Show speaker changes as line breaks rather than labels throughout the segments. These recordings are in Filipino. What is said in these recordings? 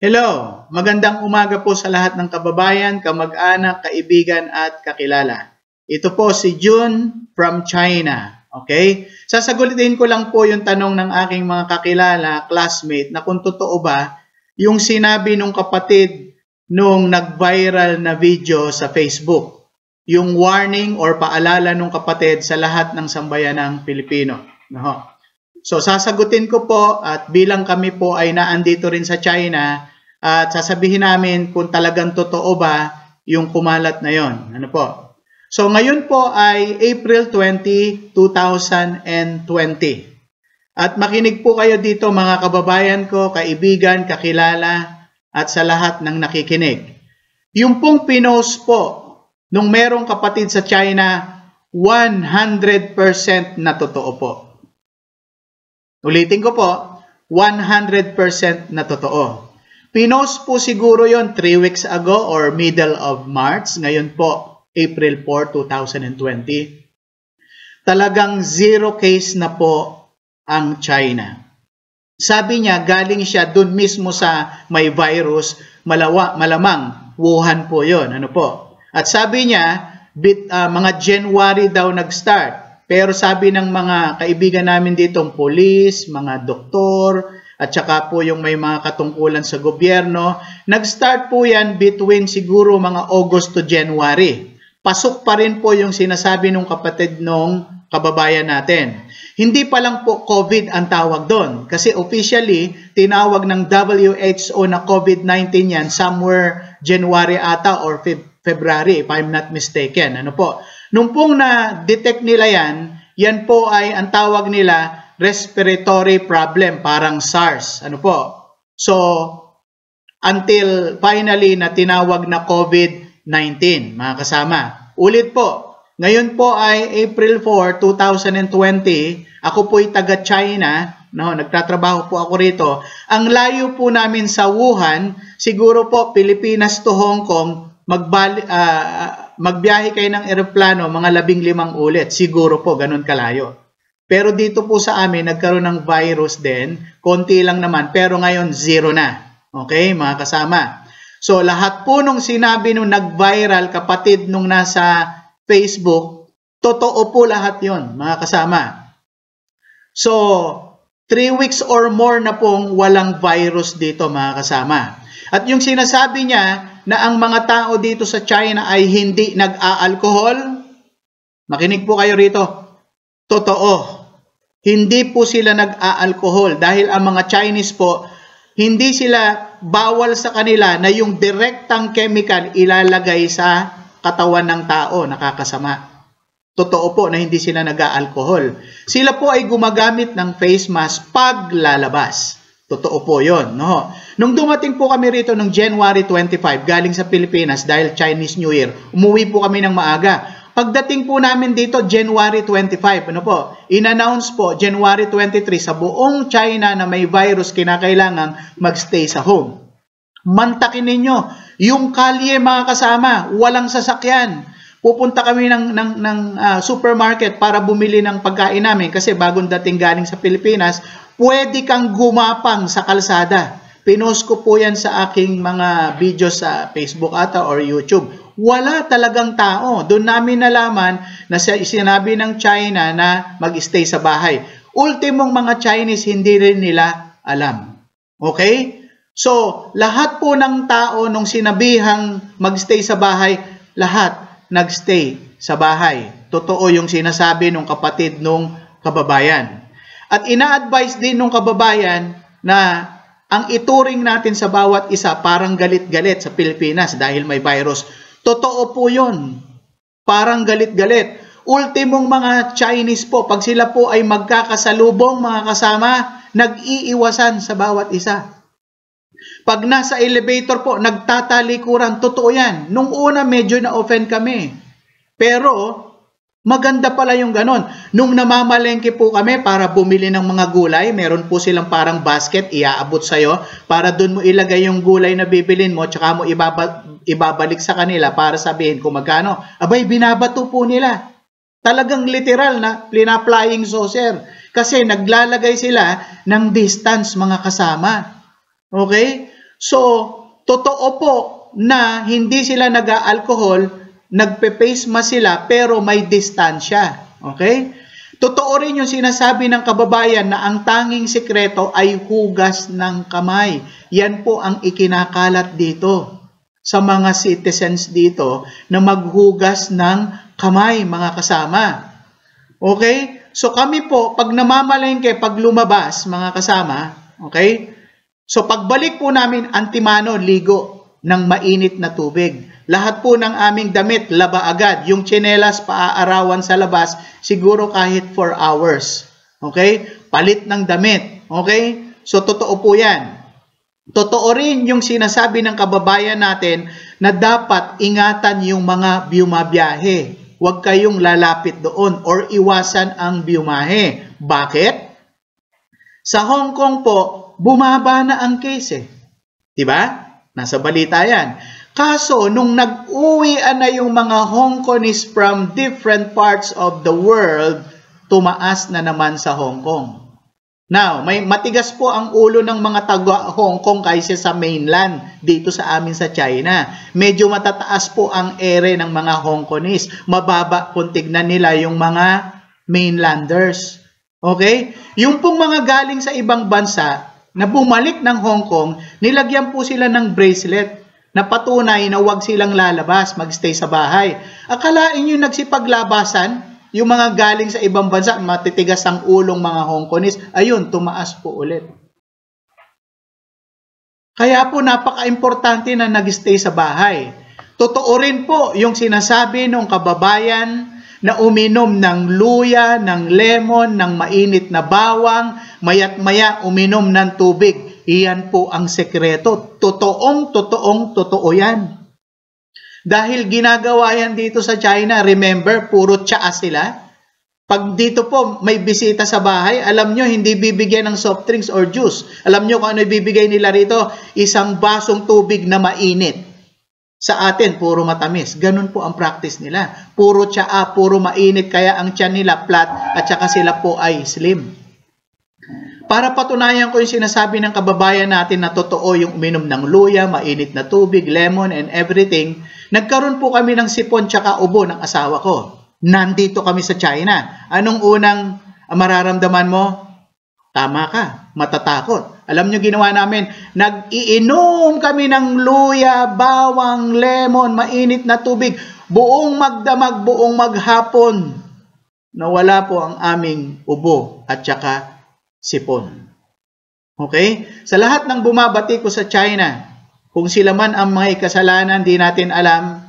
Hello! Magandang umaga po sa lahat ng kababayan, kamag-anak, kaibigan at kakilala. Ito po si June from China. Okay? Sasagulitin ko lang po yung tanong ng aking mga kakilala, classmate, na kung totoo ba yung sinabi nung kapatid nung nag-viral na video sa Facebook. Yung warning or paalala nung kapatid sa lahat ng sambayan ng Pilipino. No? So sasagutin ko po at bilang kami po ay naandito rin sa China at sasabihin namin kung talagang totoo ba yung kumalat na yon. Ano po? So ngayon po ay April 20, 2020. At makinig po kayo dito mga kababayan ko, kaibigan, kakilala at sa lahat ng nakikinig. Yung pong pinost po nung merong kapatid sa China, 100% na totoo po. Ulitin ko po, 100% na totoo. Pinost po siguro yon 3 weeks ago or middle of March. Ngayon po, April 4, 2020. Talagang zero case na po ang China. Sabi niya, galing siya dun mismo sa may virus, malawa, malamang Wuhan po yon Ano po? At sabi niya, bit, uh, mga January daw nag-start. Pero sabi ng mga kaibigan namin dito, police, mga doktor, at saka po yung may mga katungkulan sa gobyerno, nag-start po yan between siguro mga August to January. Pasok pa rin po yung sinasabi ng kapatid nung kababayan natin. Hindi pa lang po COVID ang tawag doon kasi officially tinawag ng WHO na COVID-19 yan somewhere January ata or February if I'm not mistaken. Ano po? Nung pong na-detect nila yan, yan po ay ang tawag nila respiratory problem, parang SARS. Ano po? So, until finally na tinawag na COVID-19, mga kasama. Ulit po, ngayon po ay April 4, 2020. Ako po ay taga China. No, nagtatrabaho po ako rito. Ang layo po namin sa Wuhan, siguro po Pilipinas to Hong Kong, magbali, uh, magbiyahe kayo ng eroplano mga labing limang ulit. Siguro po, ganun kalayo. Pero dito po sa amin, nagkaroon ng virus din. Konti lang naman, pero ngayon zero na. Okay, mga kasama. So, lahat po nung sinabi nung nag-viral, kapatid nung nasa Facebook, totoo po lahat yon mga kasama. So, three weeks or more na pong walang virus dito, mga kasama. At yung sinasabi niya, na ang mga tao dito sa China ay hindi nag-aalkohol? Makinig po kayo rito. Totoo. Hindi po sila nag-aalkohol dahil ang mga Chinese po, hindi sila bawal sa kanila na yung direktang chemical ilalagay sa katawan ng tao, nakakasama. Totoo po na hindi sila nag-aalkohol. Sila po ay gumagamit ng face mask pag lalabas. Totoo po yon, no? Nung dumating po kami rito ng January 25, galing sa Pilipinas dahil Chinese New Year, umuwi po kami ng maaga. Pagdating po namin dito, January 25, ano po, in-announce po, January 23, sa buong China na may virus, kinakailangan magstay sa home. Mantakin ninyo, yung kalye mga kasama, walang sasakyan. Pupunta kami ng, ng, ng uh, supermarket para bumili ng pagkain namin kasi bagong dating galing sa Pilipinas, pwede kang gumapang sa kalsada. Pinost ko po yan sa aking mga video sa Facebook ata or YouTube. Wala talagang tao. Doon namin nalaman na sinabi ng China na mag-stay sa bahay. Ultimong mga Chinese, hindi rin nila alam. Okay? So, lahat po ng tao nung sinabihang mag-stay sa bahay, lahat nag-stay sa bahay. Totoo yung sinasabi ng kapatid nung kababayan. At ina-advise din ng kababayan na ang ituring natin sa bawat isa parang galit-galit sa Pilipinas dahil may virus. Totoo po yun. Parang galit-galit. Ultimong mga Chinese po, pag sila po ay magkakasalubong mga kasama, nag-iiwasan sa bawat isa. Pag nasa elevator po, nagtatalikuran. Totoo yan. Nung una, medyo na-offend kami. Pero, Maganda pala yung ganon. Nung namamalengke po kami para bumili ng mga gulay, meron po silang parang basket, iaabot sa'yo para doon mo ilagay yung gulay na bibilin mo, tsaka mo ibaba, ibabalik sa kanila para sabihin kung magkano. Abay, binabato po nila. Talagang literal na pina-flying saucer. Kasi naglalagay sila ng distance mga kasama. Okay? So, totoo po na hindi sila nag-alcohol, nagpe-face mask sila pero may distansya. Okay? Totoo rin yung sinasabi ng kababayan na ang tanging sikreto ay hugas ng kamay. Yan po ang ikinakalat dito sa mga citizens dito na maghugas ng kamay, mga kasama. Okay? So kami po, pag namamalengke, pag lumabas, mga kasama, okay? So pagbalik po namin, antimano, ligo ng mainit na tubig. Lahat po ng aming damit, laba agad. Yung chinelas, paaarawan sa labas, siguro kahit 4 hours. Okay? Palit ng damit. Okay? So, totoo po yan. Totoo rin yung sinasabi ng kababayan natin na dapat ingatan yung mga bumabiyahe. Huwag kayong lalapit doon or iwasan ang biumahe. Bakit? Sa Hong Kong po, bumaba na ang case eh. Diba? Nasa balita yan. Kaso, nung nag-uwi na yung mga Hong Kongese from different parts of the world, tumaas na naman sa Hong Kong. Now, may matigas po ang ulo ng mga taga Hong Kong kaysa sa mainland dito sa amin sa China. Medyo matataas po ang ere ng mga Hong Kongese. Mababa kung tignan nila yung mga mainlanders. Okay? Yung pong mga galing sa ibang bansa na bumalik ng Hong Kong, nilagyan po sila ng bracelet na patunay na huwag silang lalabas, magstay sa bahay. Akalain nyo nagsipaglabasan, yung mga galing sa ibang bansa, matitigas ang ulong mga Hong Kongese, ayun, tumaas po ulit. Kaya po napaka-importante na nag-stay sa bahay. Totoo rin po yung sinasabi ng kababayan na uminom ng luya, ng lemon, ng mainit na bawang, mayat maya uminom ng tubig. Iyan po ang sekreto. Totoong, totoong, totoo yan. Dahil ginagawa yan dito sa China, remember, puro tsaa sila. Pag dito po may bisita sa bahay, alam nyo, hindi bibigyan ng soft drinks or juice. Alam nyo kung ano ibibigay nila rito? Isang basong tubig na mainit. Sa atin, puro matamis. Ganun po ang practice nila. Puro tsaa, puro mainit, kaya ang tiyan nila flat at saka sila po ay slim. Para patunayan ko yung sinasabi ng kababayan natin na totoo yung uminom ng luya, mainit na tubig, lemon, and everything, nagkaroon po kami ng sipon tsaka ubo ng asawa ko. Nandito kami sa China. Anong unang mararamdaman mo? Tama ka, matatakot. Alam nyo ginawa namin, nag-iinom kami ng luya, bawang, lemon, mainit na tubig, buong magdamag, buong maghapon. Nawala po ang aming ubo at saka sipon. Okay? Sa lahat ng bumabati ko sa China, kung sila man ang may kasalanan, di natin alam.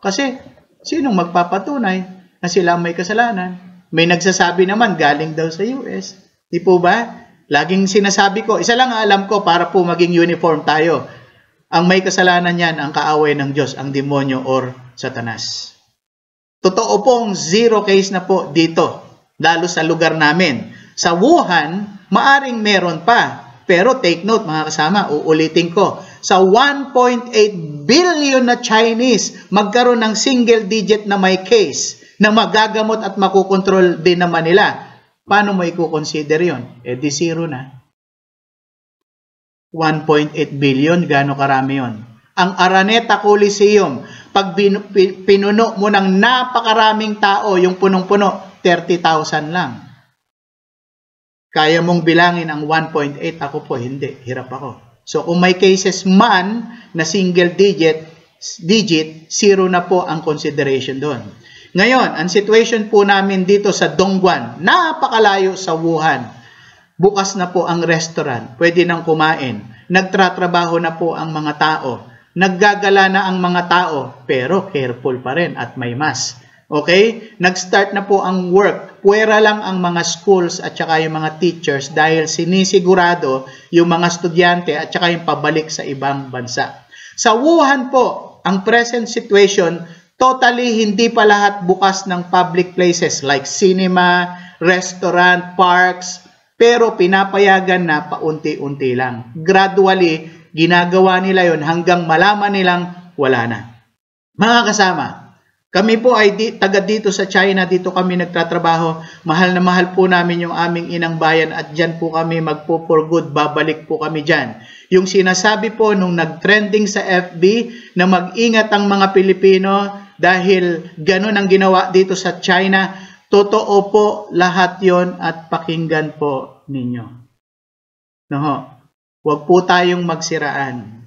Kasi, sinong magpapatunay na sila may kasalanan? May nagsasabi naman, galing daw sa US. Di po ba? Laging sinasabi ko, isa lang alam ko para po maging uniform tayo. Ang may kasalanan yan, ang kaaway ng Diyos, ang demonyo or satanas. Totoo pong zero case na po dito, lalo sa lugar namin. Sa Wuhan, maaring meron pa. Pero take note mga kasama, uulitin ko. Sa 1.8 billion na Chinese, magkaroon ng single digit na may case na magagamot at makukontrol din naman nila. Paano mo i-consider yon? Eh di zero na. 1.8 billion, gaano karami yon? Ang Araneta Coliseum, pag pinuno mo ng napakaraming tao, yung punong-puno, 30,000 lang. Kaya mong bilangin ang 1.8, ako po hindi, hirap ako. So kung may cases man na single digit, digit, zero na po ang consideration doon. Ngayon, ang situation po namin dito sa Dongguan, napakalayo sa Wuhan. Bukas na po ang restaurant, pwede nang kumain. Nagtratrabaho na po ang mga tao. Naggagala na ang mga tao, pero careful pa rin at may mask. Okay? Nag-start na po ang work. Puwera lang ang mga schools at saka yung mga teachers dahil sinisigurado yung mga estudyante at saka yung pabalik sa ibang bansa. Sa Wuhan po, ang present situation, totally hindi pa lahat bukas ng public places like cinema, restaurant, parks, pero pinapayagan na paunti-unti lang. Gradually, ginagawa nila yon hanggang malaman nilang wala na. Mga kasama, Kami po ay di, taga dito sa China, dito kami nagtatrabaho. Mahal na mahal po namin yung aming inang bayan at dyan po kami magpo for good, babalik po kami dyan. Yung sinasabi po nung nag-trending sa FB na mag-ingat ang mga Pilipino dahil ganun ang ginawa dito sa China, totoo po lahat yon at pakinggan po ninyo. No, huwag po tayong magsiraan.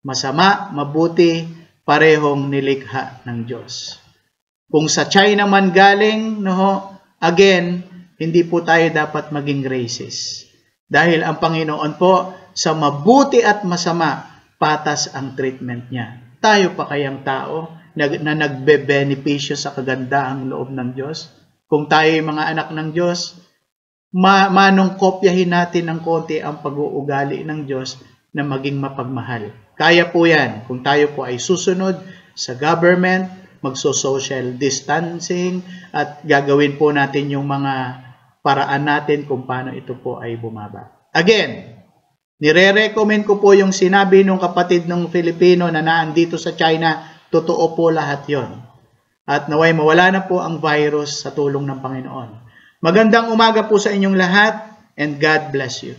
Masama, mabuti, parehong nilikha ng Diyos. Kung sa China man galing, no, again, hindi po tayo dapat maging racist. Dahil ang Panginoon po, sa mabuti at masama, patas ang treatment niya. Tayo pa kayang tao na, na nagbe-benepisyo sa kagandahang loob ng Diyos? Kung tayo ay mga anak ng Diyos, ma manong kopyahin natin ng konti ang pag-uugali ng Diyos na maging mapagmahal. Kaya po yan kung tayo po ay susunod sa government, magso-social distancing at gagawin po natin yung mga paraan natin kung paano ito po ay bumaba. Again, nire-recommend ko po yung sinabi ng kapatid ng Filipino na naandito sa China, totoo po lahat yon. At naway mawala na po ang virus sa tulong ng Panginoon. Magandang umaga po sa inyong lahat and God bless you.